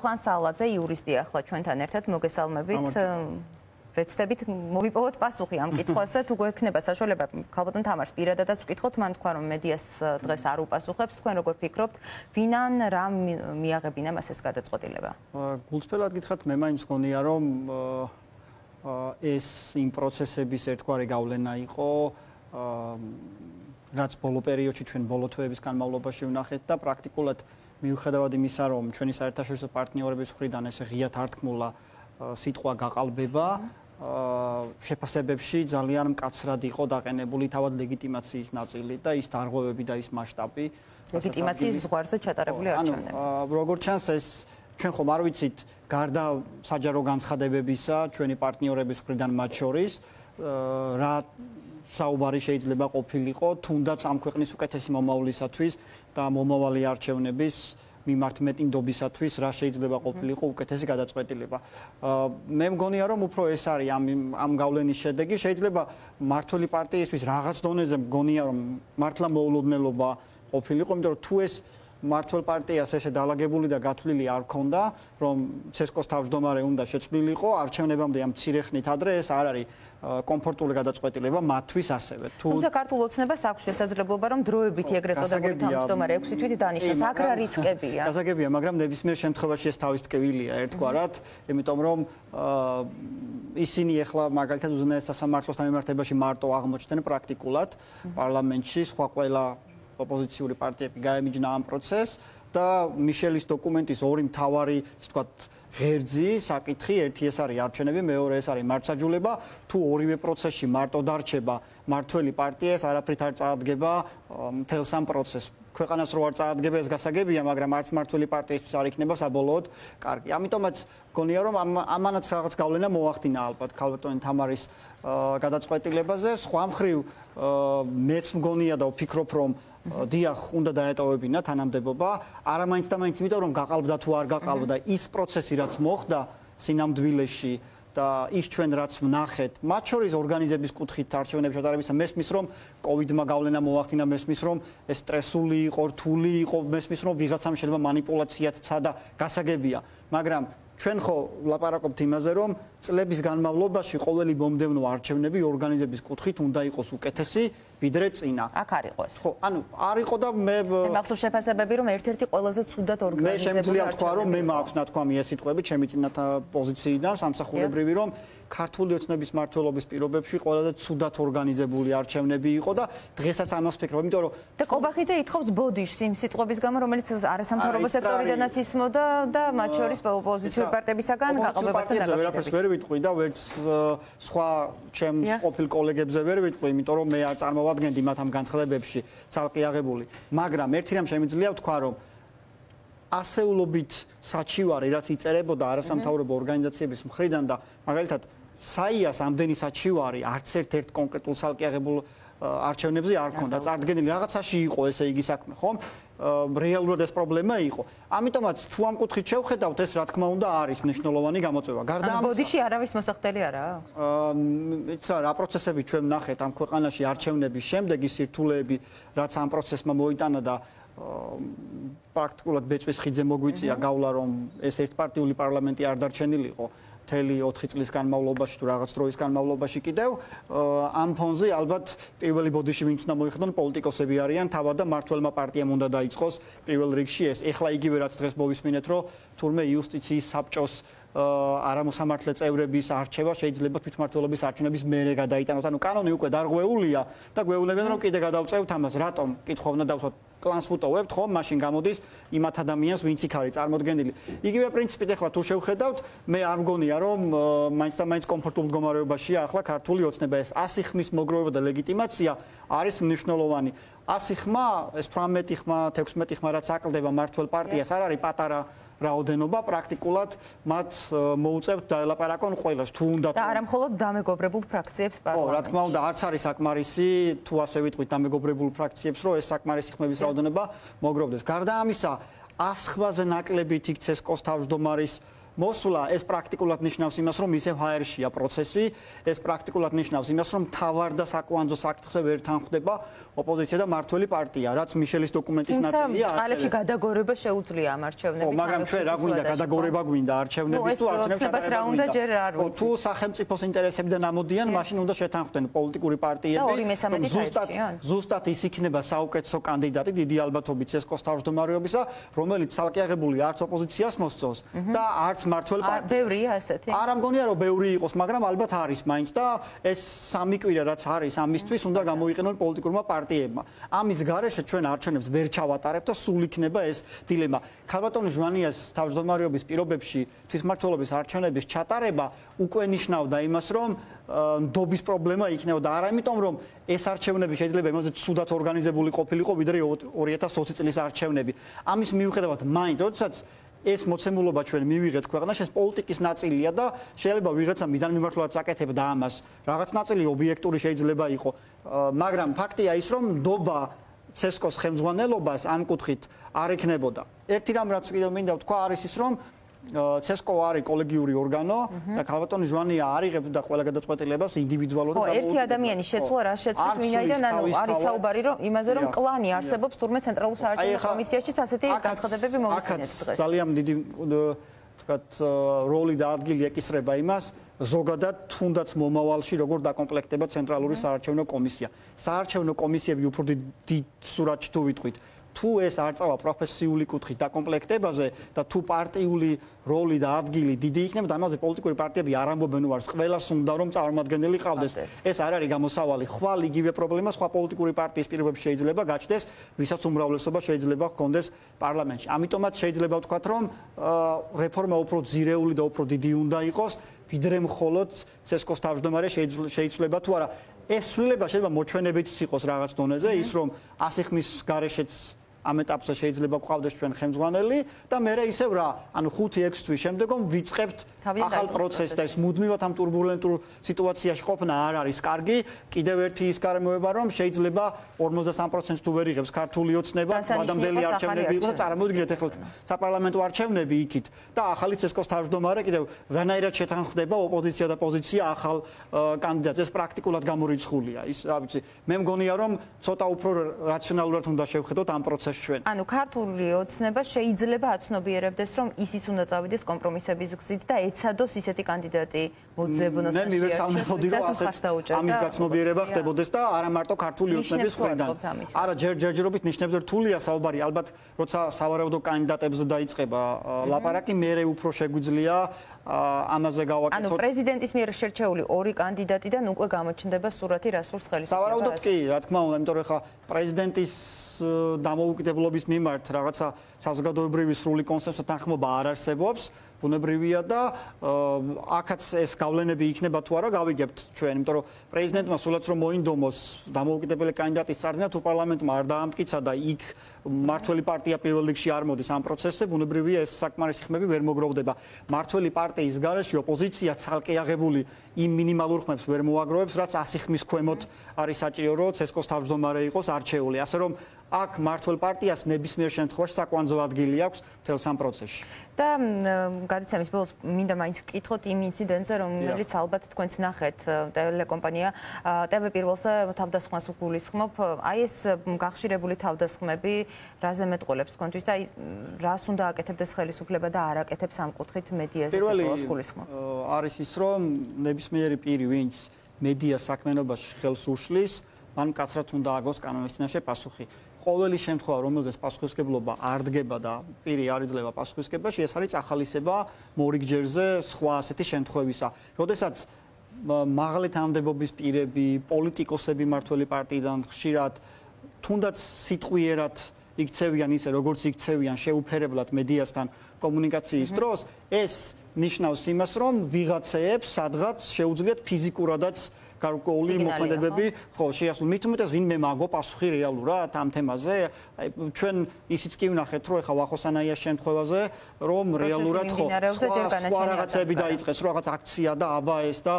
ხან სალაძე იურისტი ახლა ჩვენთან ერთად მოგესალმებით. ვეცდებით მოვიპოვოთ პასუხი ამ კითხვაზე. თუ გვექნება საშუალება, ხალბატონ თამარს პირადადაც ვკითხოთ, მან თქვა რომ მედიას დღეს არ უპასუხებს. თქვენ როგორ ფიქრობთ, ვინან რა მიაღებინა მას ეს გადაწყვეტილება? გულწრფელად გითხრათ, მე მაინც გონია რომ ეს იმ პროცესების ერთგვარი გავლენა იყო რაც ბოლო პერიოდში ჩვენ ბოლო თვეების განმავლობაში ვნახეთ და პრაქტიკულად მიუხედავად იმისა, რომ ჩვენი საერთაშორისო პარტნიორების მხრიდან ესე ღიათ ართმულა სიტყვა გაყალბება, შეფასებებში ძალიან მკაცრად იყო დაყენებული თავად ლეგიტიმაციის ნაწილი და ის დარღვევები და ის მასშტაბი ლეგიტიმაციის ზღვარზე ჩატარებული არჩევნები. ანუ როგორც ჩანს ეს ჩვენ ხომ არ ვიცით გარდა საჯარო განცხადებებისა ჩვენი პარტნიორების მხრიდან მათ შორის რა საუბარი შეიძლება ყოფილიყო თუნდაც ამ ქვეყნის უკეთესი მომავლისათვის და მომავალი არჩევნების მიმართ მეტინდობისათვის რა შეიძლება ყოფილიყო უკეთესი გადაწყვეტილება. მე მგონია რომ უფრო ეს არის ამ ამ გავლენის შედეგი. შეიძლება მართლი პარტიისთვის რაღაც დონეზე მგონია რომ მართლა მოულოდნელობა ყოფილიყო, იმიტომ რომ თუ ეს მართლ პარტიას ესე დაალაგებული და გათვლილი არ ქონდა, რომ ცესკოს თავმჯდომარე უნდა შეცვლილიყო, არჩევნებამდე ამ ცირეხნით ადრე ეს არ არის კომფორტული გადაწყვეტილება მათთვის ასევე. თუ თუმცა ქართულ ოცნებას აქვს შესაძლებლობა რომ დროებით ეგრეთ წოდებული თავმჯდომარე 6 თვით დანიშნოს, აქ რა რისკებია? გასაგებია, მაგრამ ნებისმიერ შემთხვევაში ეს თავის ტკივილია ერთგვარად, იმიტომ რომ ისინი ახლა მაგალითად უზენაეს სასამართლოსთან მიმართებაში მარტო აღმოჩნდნენ პრაქტიკულად პარლამენტში, სხვა ყველა ოპოზიციური პარტიები გაემიჯნა ამ პროცესს და მიშელის დოკუმენტის ორი მთავარი, ასე ვთქვათ, ღერძი, საკითხი, ერთი ეს არის არჩევნები, მეორე ეს არის მართსაჯულება, თუ ორივე პროცესში მარტო დარჩება მართველი პარტია, ეს არაფრით არ წაადგება მთელ სამ პროცესს. ქვეყანას რო არ წაადგება ეს გასაგებია, მაგრამ არც მართველი პარტიისთვის არ იქნება საბოლოოდ კარგი. ამიტომაც გონია რომ ამანაც რაღაც გავლენა მოახდინა ალბათ ქალბატონი თამარის გადაწყვეტილებაზე. სხვა მხრივ მეც მგონია და ვფიქრობ რომ დიახ, უნდა დაეტოვებინა თანამდებობა, არა მაინც და მაინც იმიტომ რომ გაყალბდა თუ არ გაყალბდა ის პროცესი რაც მოხდა სინამდვილეში და ის ჩვენ რაც ვნახეთ, მათ შორის ორგანიზების კუთხით არჩევნების ჩატარებისა მესმის რომ კოვიდმა გავლენა მოახდინა, მესმის რომ ეს სტრესული იყო, რთული იყო, მესმის რომ ვიღაცამ შეიძლება манипуляციაც ცადა გასაგებია, მაგრამ ჩვენ ხო ვლაპარაკობთ იმაზე, რომ წლების განმავლობაში ყოველი მომდევნო არჩევნები ორგანიზების კუთხით უნდა იყოს უკეთესი ვიდრე წინა. აქ არ იყო ეს. ხო, ანუ არ იყო და მე მახსოვს შეფასებები, რომ ერთ-ერთი ყველაზე ცუდად ორგანიზებული მე შემიძლია თქვა, რომ მე მაქვს ნათქვამი ეს სიტყვები ჩემი წინათა პოზიციიდან, სამსახურებრივი, რომ ქართული ოცნების მართლობის პირობებში ყველაზე ცუდად ორგანიზებული არჩევნები იყო და დღესაც ამას ფიქრობ, იმიტომ რომ და კობახიძე ითხოვს ბოდიშს იმ სიტყვების გამო, რომელიც არასამთავრობო სექტორიდანაც ისმოდა და მათ შორის ოპოზიციური პარტიებისაგან გაყობებასთან დაკავშირებით. ვერაფერს ვერ ვიტყვი და ვერც სხვა ჩემს ყოფილ კოლეგებზე ვერ ვიტყვი, იმიტომ რომ მე არ წარმოვადგენდი მათ ამ განცხადებებში ცალკე აღებული, მაგრამ ერთი რამ შემიძლია ვთქვა, რომ ასეულობით საჩივარი რაც იწერებოდა არასამთავრობო ორგანიზაციების მხრიდან და მაგალითად საიას ამდენი საჩივარი არც ერთ-ერთ კონკრეტულ სალკიაღებულ არჩევნებზე არ ქონდა. წარდგენილი რაღაცაში იყო ესე იგი საქმე, ხომ? რეალურად ეს პრობლემა იყო. ამიტომაც თუ ამ კუთხით შევხედავთ, ეს რა თქმა უნდა არის მნიშვნელოვანი გამოწვევა. გარდა ამისა, ბოდიში არავის მოსახდელი არაა? აა, იცი რა პროცესები ჩვენ ნახეთ ამ ქვეყანაში არჩევნების შემდეგ ის სირთულეები, რაც ამ პროცესმა მოიტანა და პრაქტიკულად ბეჭვის ხიძე მოგვიწია გავლა რომ ეს ერთპარტიული პარლამენტი არ დარჩენილიყო მთელი 4 წლის განმავლობაში თუ რაღაც დროის განმავლობაში კიდევ ამ ფონზე ალბათ პირველი ბოდიში ვინც უნდა მოიხდონ პოლიტიკოსები არიან თავად და მართლმა პარტიამ უნდა დაიწყოს პირველ რიგში ეს. ეხლა იგივე რაც დღეს მოვისმინეთ რომ თურმე იუსტიციის საბჭოს არამოსამართლე წევრების არჩევა შეიძლება თვითმართველობის არჩევნების მერე გადაიტანოთ. ანუ კანონი უკვე დარღვეულია და გვეუბნებიან რომ კიდე გადავწევთ ამას. რატომ? კითხვა უნდა დავსვათ კლანს ვუტოვებთ ხო მაშინ გამოდის იმათ ადამიანს ვინც იქ არის წარმოქმნილი იგივე პრინციპით ახლა თუ შევხედავთ მე არ მგონია რომ მაინც და მაინც კომფორტულ მდგომარეობაშია ახლა ქართული ოცნება ეს 100 ხმის მოგროვება და ლეგიტიმაცია არის მნიშვნელოვანი 100 ხმა ეს 18 ხმა 16 ხმა რაც აკლდება მართლ პარტიას არ არის პატარა რაოდენობა პრაქტიკულად მათ მოუწევთ დაელაპარაკონ ყველას თუ უნდა და არა მხოლოდ დამეგობრებულ ფრაქციებს პარლამენტში. ხო, რა თქმა უნდა, არც არის საკმარისი თუ ასე ვიტყვით დამეგობრებულ ფრაქციებს, რომ ეს საკმარისი ხმების რაოდენობა მოგროვდეს. გარდა ამისა, ასხვაზე ნაკლებით იქცეს კოს თავმჯდომარის მოსვლა ეს პრაქტიკულად ნიშნავს იმას, რომ ისევ ჰაერშია პროცესი, ეს პრაქტიკულად ნიშნავს იმას, რომ თავარ და საკუანძო საკითხზე ვერ თანხდება ოპოზიცია და მართველი პარტია, რაც მიშელის დოკუმენტის ნაცვლია. ასე. წალებში გადაგორება შეუძლია ამ არჩევნების. ო, მაგრამ ჩვენ რა გვინდა გადაგორება გვინდა არჩევნების თუ არჩევნებს რა უნდა ჯერ არ ვიცი. თუ სახელმწიფოს ინტერესებიდან ამოდიან, მაშინ უნდა შეთანხმდნენ პოლიტიკური პარტიები. ზუსტად ზუსტად ის იქნება საუკეთესო კანდიდატი დიდი ალბათობით ცესკოს თავმჯდომარეობისა, რომელიც სალკეაღებული არც ოპოზიციას მოსწონს და არც მართველ პარტიას. ბევრია ასეთი. არა მგონია რომ ბევრი იყოს, მაგრამ ალბათ არის მაინც და ეს სამი კვირა რაც არის ამისთვის უნდა გამოიყენონ პოლიტიკურმა პარტიებმა. ამის გარეშე ჩვენ არჩევნებს ვერ ჩავატარებთ და სულ იქნება ეს დილემა. ქალბატონ ჟვანიას თავმჯდომარეობის პირობებში თვითმმართველობის არჩევნების ჩატარება უკვე ნიშნავდა იმას, რომ ნდობის პრობლემა იქნებოდა არა იმიტომ რომ ეს არჩევნები შეიძლება იმაზე ცუდად ორგანიზებული ყოფილიყო ვიდრე 2020 წლის არჩევნები. ამის მიუხედავად მაინც როდესაც ეს მოცემულობა ჩვენ მივიღეთ ქვეყანაში ეს პოლიტიკის ნაწილია და შეიძლება ვიღაცა მიზან მიმართულად წაკეთებდა ამას. რაღაც ნაწილი ობიექტური შეიძლება იყოს, მაგრამ ფაქტია ის რომ ნდობა ცესკოს ხელმძღვანელობას ამ კუთხით არ ეკნებოდა. ერთი რამ რაც კიდევ მინდა ვთქვა არის ის რომ ცესკო არის კოლეგიური ორგანო და ქალბატონი ჟვანია არიღებს და ყველა გადაწყვეტილებას ინდივიდუალურად და ერთი ადამიანის შეცვლა რა შეცვლის მინაიდან ანუ არის საუბარი რომ იმაზე რომ კლანი არსებობს თურმე ცენტრალურ საარჩევნო კომისიაშიც ასეთი განცხადებები მოგხსენეთ დღეს. ძალიან დიდი თქვათ როლი და ადგილი ეკისრება იმას ზოგადად თუნდაც მომავალში როგორ დაკომპლექტება ცენტრალური საარჩევნო კომისია. საარჩევნო კომისიები უფრო დიდ სურათში თუ ვიტყვით თუ ეს არ წავა პროფესიული კუთხით დაკომპლექტებაზე და თუ პარტიული როლი და ადგილი დიდი იქნება და ამაზე პოლიტიკური პარტიები არ ამბობენ უარს ყველას უნდა რომ წარმომადგენელი ყავდეს. ეს არ არის გამოსავალი ხვალ იგივე პრობლემა სხვა პოლიტიკური პარტიის პირობებში შეიძლება გაჩნდეს ვისაც უმრავლესობა შეიძლება ჰქონდეს პარლამენტში. ამიტომაც შეიძლება ვთქვათ რომ რეფორმა უფრო ძირეული და უფრო დიდი უნდა იყოს ვიდრე მხოლოდ ცესკოს თავმჯდომარე შეიძლება თუ არა. ეს სულება შეიძლება მოჩვენებითიც იყოს რაღაც დონეზე ის რომ ასე ხმის გარეშეც ამ ეტაპზე შეიძლება გვყავდეს ჩვენ ხემძღვანელი და მე ისევ რა, ანუ 5-6 თვის შემდეგომ ვიწყებთ ახალ პროცესს და ეს მუდმივად ამ ტურბულენტურ სიტუაციაში ყოფნა არ არის კარგი. კიდევ ერთი ის გარემოება, რომ შეიძლება 53%-ს თუ ვერ იღებს ქართული ოცნება, ადამიანელი არჩევნები იყოს და წარმოიდგინეთ ახლა საპარლამენტო არჩევნები იქით და ახალი ცესკოს თავმჯდომარე კიდევ რანაირად შეთანხმდება ოპოზიცია და პოზიცია ახალ კანდიდატს. ეს პრაქტიკულად გამორიცხულია. ის რა ვიცი, მე მგონია რომ ცოტა უფრო რაციონალურად უნდა შევხედოთ ამ პროცესს გახდეს ჩვენ. ანუ ქართული ოცნება შეიძლება აცნობიერებდეს, რომ ისიც უნდა წავიდეს კომპრომისების გზით და ეცადოს ისეთი კანდიდატი მოძებნოს. მე მივესალმებოდი, რომ ასეთ ამის გაცნობიერება ხდებოდეს და არა მარტო ქართული ოცნების მხრიდან. არა, ჯერჯერობით ნიშნებს რთულია საუბარი, ალბათ, როცა სავარაუდო კანდიდატებზე დაიწყება ლაპარაკი, მე უფრო შეგვიძლია ამაზე გავაკეთოთ. ანუ პრეზიდენტის მიერ შერჩეული ორი კანდიდატიდან უკვე გამოჩნდება სურათი რასურს ხელისუფლებას. სავარაუდოდ კი, რა თქმა უნდა, იმიტომ რომ ხა პრეზიდენტის დამოუკიდებლობის მიმართ რაღაცა საზოგადოებრივი სრული კონსენსუსი თანხმობა არ არსებობს. ბუნებრივია და აქაც ეს გავლენები იქნება თუ არა გავიგებთ ჩვენ, იმიტომ რომ პრეზიდენტმა სულაც რომ მოინდომოს დამოუკიდებელი კანდიდატის წარდგენა თუ პარლამენტმა არ დაამტკიცა და იქ მართველი პარტია პირველ რიგში არ მოდის ამ პროცესზე, ბუნებრივია ეს საკმარისი ხმები ვერ მოგროვდება. მართველი პარტიის გარეშე ოპოზიცია ცალკე აღებული იმ მინიმალურ ხმებს ვერ მოაგროვებს, რაც 100 ხმის ქვემოთ არის საჭირო, რომ ცესკოს თავმჯდომარე იყოს არჩეული. ასე რომ აქ მართლ პარტიას ნებისმიერ შემთხვევაში საკვანძო ადგილი აქვს მთელ სამ პროცესში. და გადაცემის ბოლოს მინდა მაინც ვკითხოთ იმ ინციდენტზე, რომელიც ალბათ თქვენც ნახეთ ტელეკომპანია TV პირველზე თავდასხმას უგულისხმობ. აი ეს გახშირებული თავდასხმები რაზე მეტყოლებს თქვენთვის და რას უნდა აკეთებდეს ხელისუფლება და არ აკეთებს ამ კუთხით მედიაზე სიტუაციის გულისხმობ. არის ის რომ ნებისმიერი პირი ვინც მედია საქმიანობაში ხელს უშლის, მან კაცრად უნდა აგოს კანონის წინაშე პასუხი. ყოველი შემთხვევა, რომელზეც პასუხისგებლობა არ დგება და პირი არ იძლევა პასუხისგებაში, ეს არის ახალისება მორიგჯერზე სხვა ასეთი შემთხვევისა. როდესაც მაღალი თანამდებობის პირები, პოლიტიკოსები მართველი პარტიიდან ხშირად თუნდაც სიტყვიერად იქცევიან ისე როგორც იქცევიან შეუფერებლად მედიასთან კომუნიკაციის დროს, ეს ნიშნავს იმას, რომ ვიღაცეებს სადღაც შეუძლიათ ფიზიკურადაც გარკვეული მოქმედებები ხო შეასრულა. მით უმეტეს ვინმე მაგო პასუხი რეალურად ამ თემაზე? აი ჩვენ ისიც კი ვნახეთ, რომ ეხა ვახოსანაიას შემთხვევაზე, რომ რეალურად ხო სხვა რაღაცები დაიწყეს, რომ რაღაც აქცია და აბა ეს და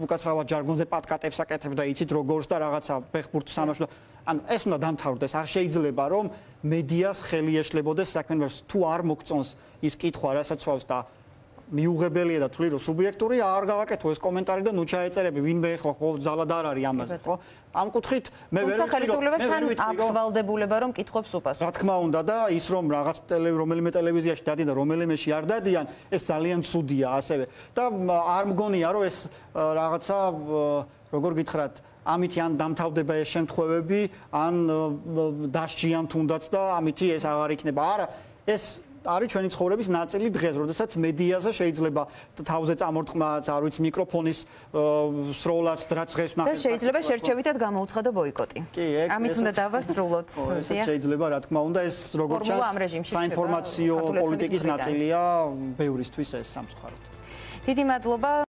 უკაცრავად ჯარგონზე პატკატებს აკეთებდა, იცით როგორც და რაღაცა ფეხბურთს სამაშო. ანუ ეს უნდა დამთავრდეს. არ შეიძლება რომ მედიას ხელი ეშლებოდეს საქმე, თუ არ მოგწონს ის კითხვა, რასაც ვავს და მიუღებელია და თვლი რომ სუბიექტურია არ გავაკეთო ეს კომენტარი და ნუ ჩაეწერები ვინმე ახლა ხო ძალად არ არის ამაზე ხო? ამ კუთხით მე ვერ თუმცა ხელისუფლებასთან აქვს ვალდებულება რომ კითხვებს უპასუხოს. რა თქმა უნდა და ის რომ რაღაც ტელე რომელიმე ტელევიზიაში დადიან და რომელიმეში არ დადიან ეს ძალიან ცუდია ასევე. და არ მგონია რომ ეს რაღაცა როგორ გითხრათ ამითი ან დამთავრდება ეს შემთხვევები ან დასჯიან თუნდაც და ამითი ეს აღარ იქნება. არა ეს არის ჩვენი ცხოვრების ნაწილი დღეს, როდესაც მედიაზე შეიძლება თავზე წამორთმაც, არ ვიცი, მიკროფონის სროლაც რაც დღეს ნახეთ. და შეიძლება შერჩევითად გამოუცხადო ბოიკოტი. კი, ეგ ამით უნდა დავასრულოთ. ეს შეიძლება, რა თქმა უნდა, ეს როგორ ჩანს საინფორმაციო პოლიტიკის ნაწილია ბევრისთვის ეს სამწუხაროდ. დიდი მადლობა